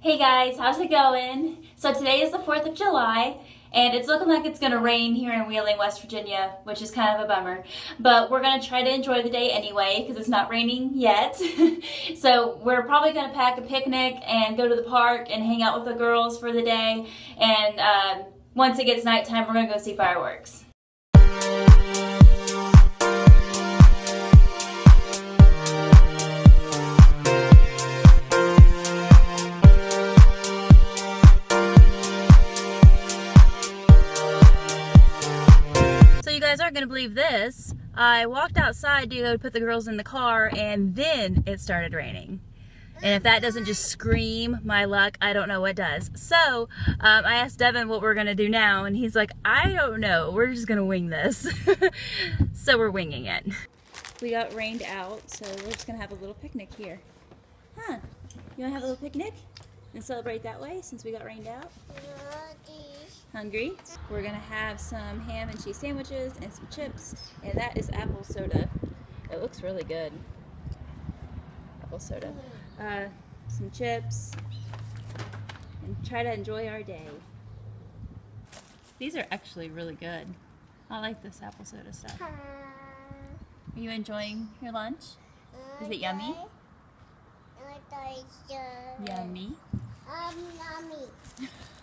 Hey guys, how's it going? So today is the 4th of July and it's looking like it's going to rain here in Wheeling, West Virginia, which is kind of a bummer. But we're going to try to enjoy the day anyway because it's not raining yet. so we're probably going to pack a picnic and go to the park and hang out with the girls for the day. And uh, once it gets nighttime, we're going to go see fireworks. This. I walked outside to go put the girls in the car and then it started raining. And if that doesn't just scream my luck, I don't know what does. So um, I asked Devin what we're gonna do now, and he's like, I don't know. We're just gonna wing this. so we're winging it. We got rained out, so we're just gonna have a little picnic here. Huh? You wanna have a little picnic and celebrate that way since we got rained out? Hungry. We're gonna have some ham and cheese sandwiches and some chips, and that is apple soda. It looks really good. Apple soda. Uh, some chips, and try to enjoy our day. These are actually really good. I like this apple soda stuff. Are you enjoying your lunch? Is it yummy? Yummy. Um, yummy.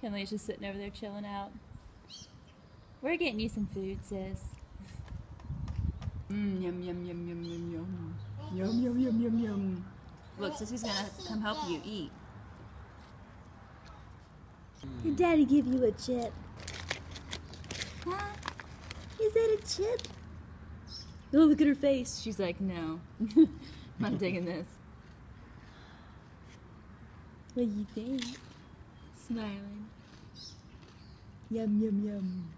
Kinley's just sitting over there chilling out. We're getting you some food, sis. Mmm, yum, yum, yum, yum, yum, yum. Yum, yum, yum, yum, yum. Look, Sissy's gonna come help you eat. Did Daddy give you a chip? Huh? Is that a chip? Oh, look at her face. She's like, no. I'm not digging this. What do you think? Smiling. Yum, yum, yum.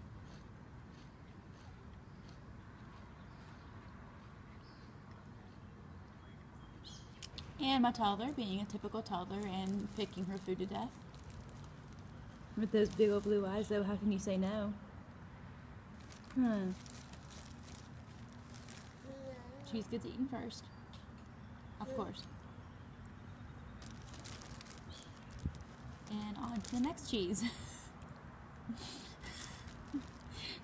And my toddler being a typical toddler and picking her food to death. With those big old blue eyes, though, how can you say no? Huh. Cheese gets eaten first. Of course. And on to the next cheese.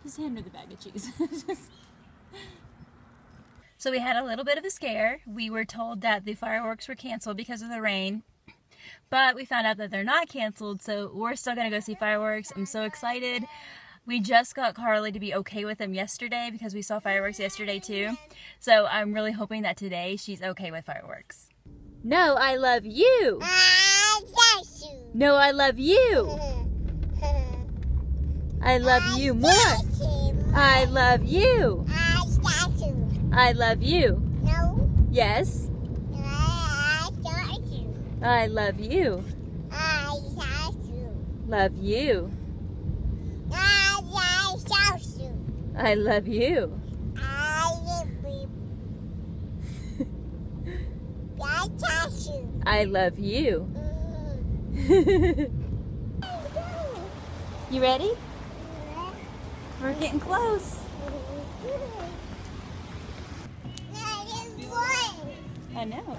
Just hand her the bag of cheese. so we had a little bit of a scare. We were told that the fireworks were canceled because of the rain. But we found out that they're not canceled, so we're still going to go see fireworks. I'm so excited. We just got Carly to be okay with them yesterday because we saw fireworks yesterday too. So I'm really hoping that today she's okay with fireworks. No, I love you. No, I love you. I love you more. I love you. I love you. No. Yes. I love you. I love you. I love you. I love you. I love you ready? We're getting close. I know.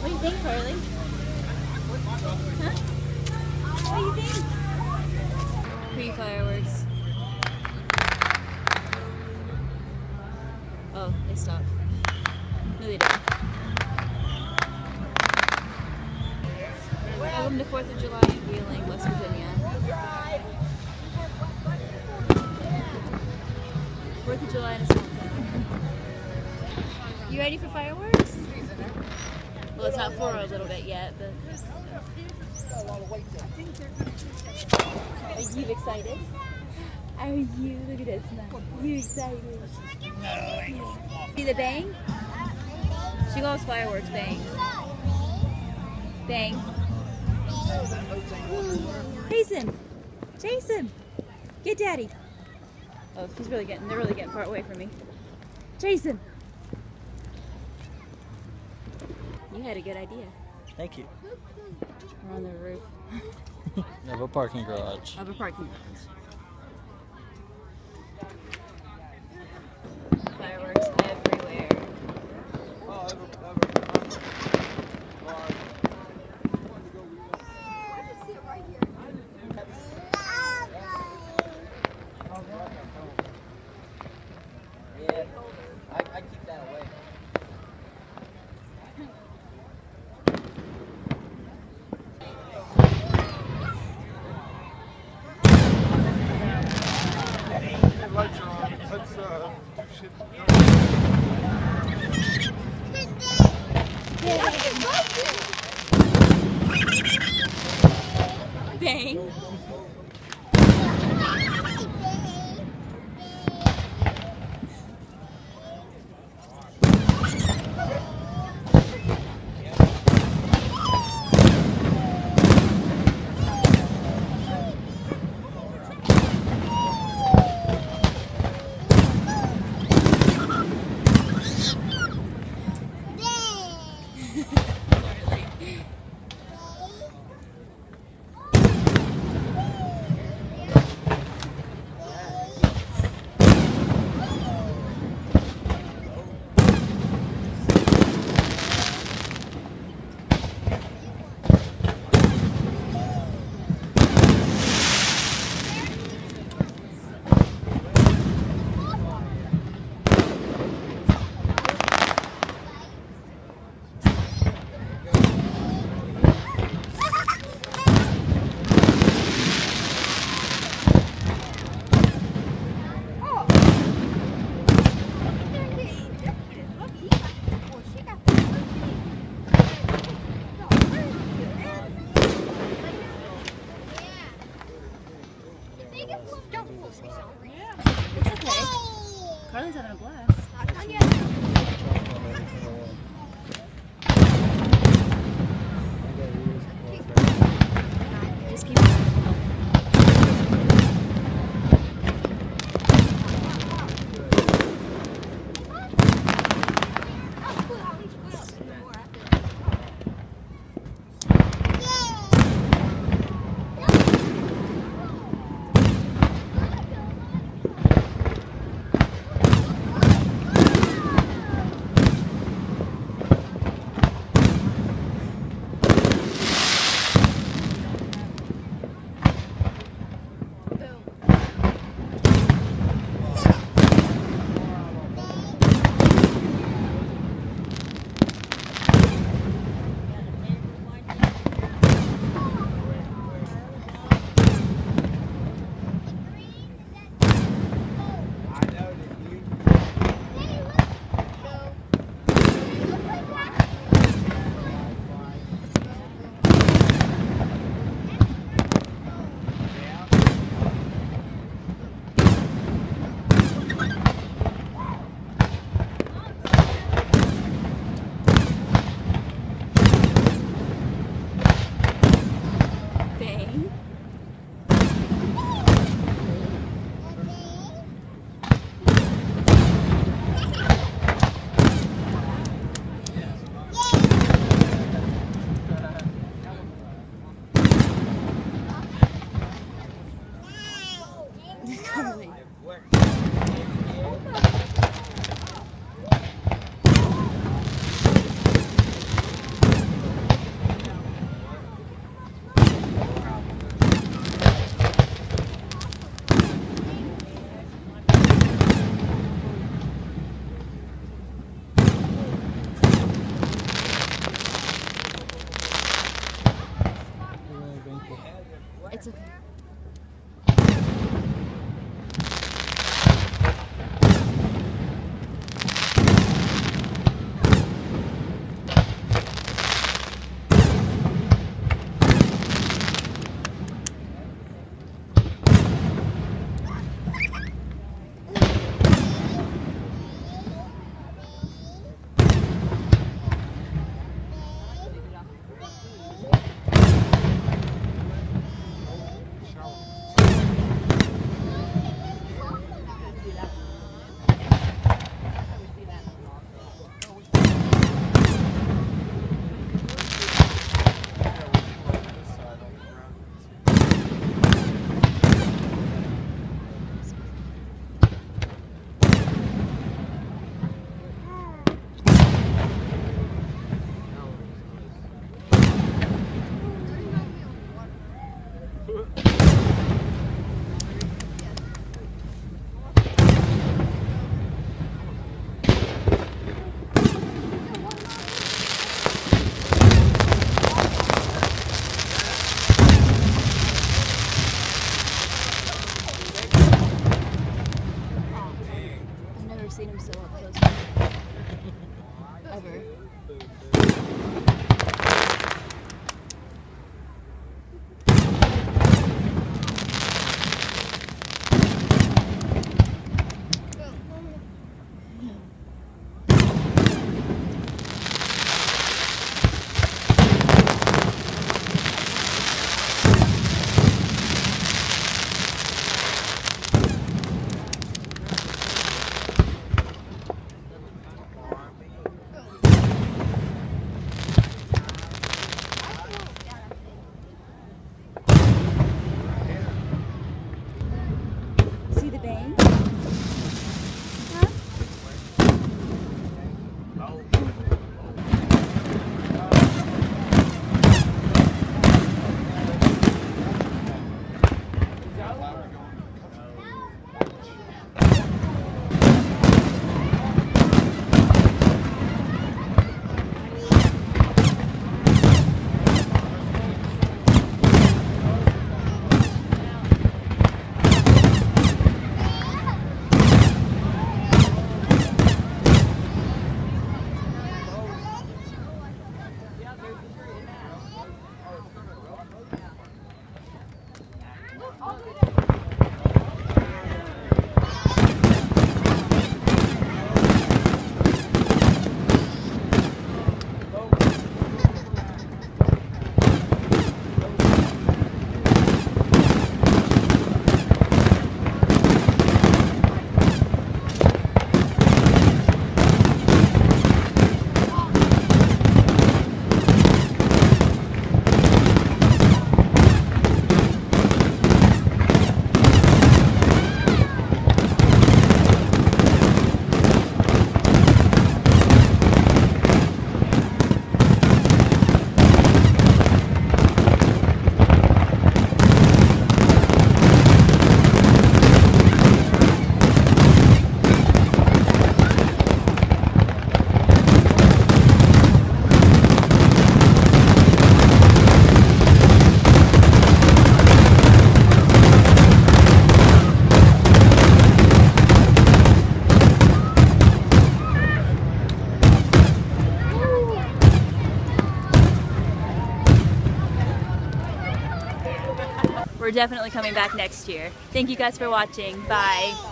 What do you think, Carly? Welcome to 4th of July in Wheeling, West Virginia. 4th of July in town. You ready for fireworks? Well, it's not for a little bit yet, but... Are you excited? Are you? Look at that smile. You excited? See the bang? She loves fireworks bangs. Bang. Jason! Jason! Get daddy! Oh, he's really getting, they're really getting far away from me. Jason! You had a good idea. Thank you. We're on the roof. You have a parking garage. of a parking lot. It's okay. Definitely coming back next year. Thank you guys for watching. Bye.